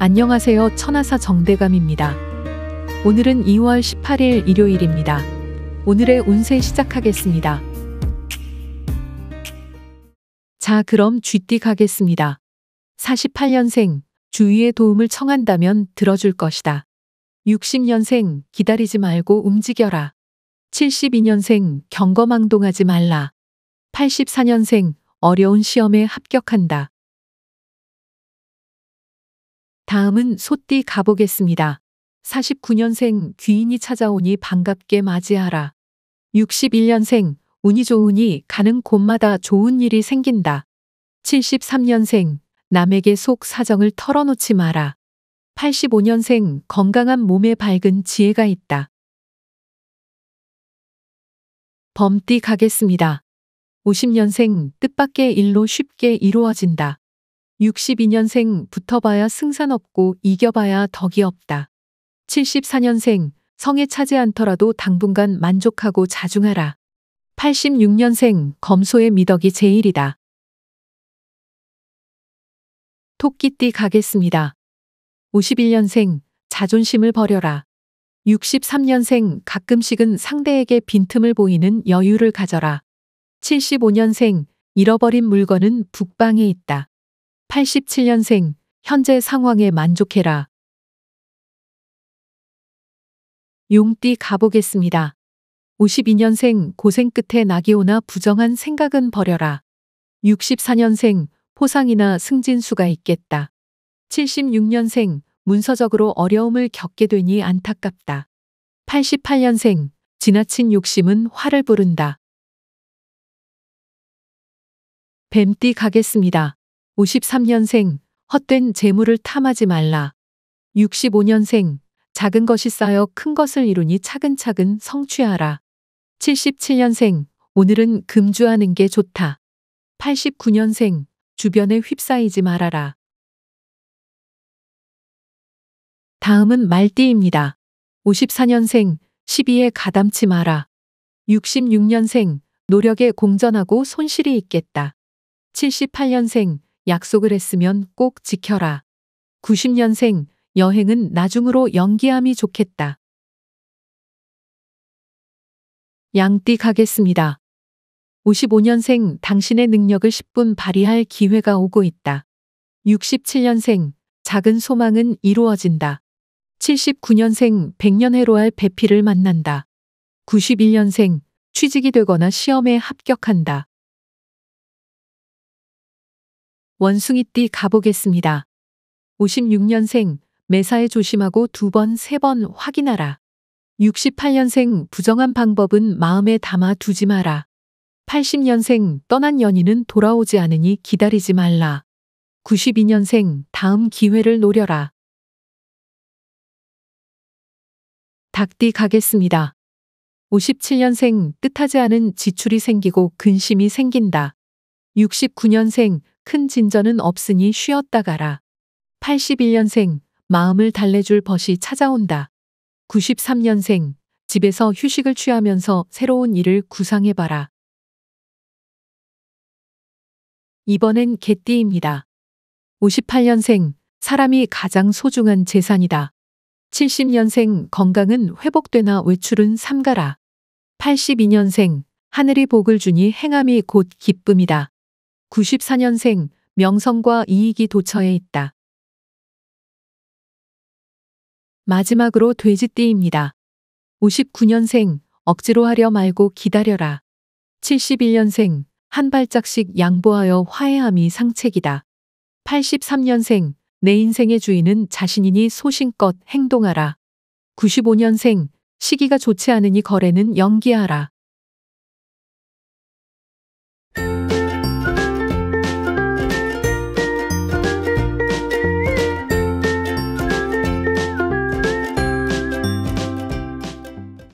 안녕하세요. 천하사 정대감입니다. 오늘은 2월 18일 일요일입니다. 오늘의 운세 시작하겠습니다. 자, 그럼 쥐띠 가겠습니다. 48년생, 주위의 도움을 청한다면 들어줄 것이다. 60년생, 기다리지 말고 움직여라. 72년생, 경거망동하지 말라. 84년생, 어려운 시험에 합격한다. 다음은 소띠 가보겠습니다. 49년생 귀인이 찾아오니 반갑게 맞이하라. 61년생 운이 좋으니 가는 곳마다 좋은 일이 생긴다. 73년생 남에게 속 사정을 털어놓지 마라. 85년생 건강한 몸에 밝은 지혜가 있다. 범띠 가겠습니다. 50년생 뜻밖의 일로 쉽게 이루어진다. 62년생 붙어봐야 승산 없고 이겨봐야 덕이 없다. 74년생 성에 차지 않더라도 당분간 만족하고 자중하라. 86년생 검소의 미덕이 제일이다. 토끼띠 가겠습니다. 51년생 자존심을 버려라. 63년생 가끔씩은 상대에게 빈틈을 보이는 여유를 가져라. 75년생 잃어버린 물건은 북방에 있다. 87년생 현재 상황에 만족해라. 용띠 가보겠습니다. 52년생 고생 끝에 낙이 오나 부정한 생각은 버려라. 64년생 포상이나 승진수가 있겠다. 76년생 문서적으로 어려움을 겪게 되니 안타깝다. 88년생 지나친 욕심은 화를 부른다. 뱀띠 가겠습니다. 53년생 헛된 재물을 탐하지 말라. 65년생 작은 것이 쌓여 큰 것을 이루니 차근차근 성취하라. 77년생 오늘은 금주하는 게 좋다. 89년생 주변에 휩싸이지 말아라. 다음은 말띠입니다. 54년생 시비에 가담치 마라. 66년생 노력에 공전하고 손실이 있겠다. 78년생 약속을 했으면 꼭 지켜라. 90년생 여행은 나중으로 연기함이 좋겠다. 양띠 가겠습니다. 55년생 당신의 능력을 10분 발휘할 기회가 오고 있다. 67년생 작은 소망은 이루어진다. 79년생 100년 해로할 배필을 만난다. 91년생 취직이 되거나 시험에 합격한다. 원숭이띠 가보겠습니다. 56년생 매사에 조심하고 두 번, 세 번 확인하라. 68년생 부정한 방법은 마음에 담아 두지 마라. 80년생 떠난 연인은 돌아오지 않으니 기다리지 말라. 92년생 다음 기회를 노려라. 닭띠 가겠습니다. 57년생 뜻하지 않은 지출이 생기고 근심이 생긴다. 69년생 큰 진전은 없으니 쉬었다 가라. 81년생 마음을 달래줄 벗이 찾아온다. 93년생 집에서 휴식을 취하면서 새로운 일을 구상해봐라. 이번엔 개띠입니다. 58년생 사람이 가장 소중한 재산이다. 70년생 건강은 회복되나 외출은 삼가라. 82년생 하늘이 복을 주니 행함이 곧 기쁨이다. 94년생 명성과 이익이 도처에 있다. 마지막으로 돼지띠입니다. 59년생 억지로 하려 말고 기다려라. 71년생 한 발짝씩 양보하여 화해함이 상책이다. 83년생 내 인생의 주인은 자신이니 소신껏 행동하라. 95년생 시기가 좋지 않으니 거래는 연기하라.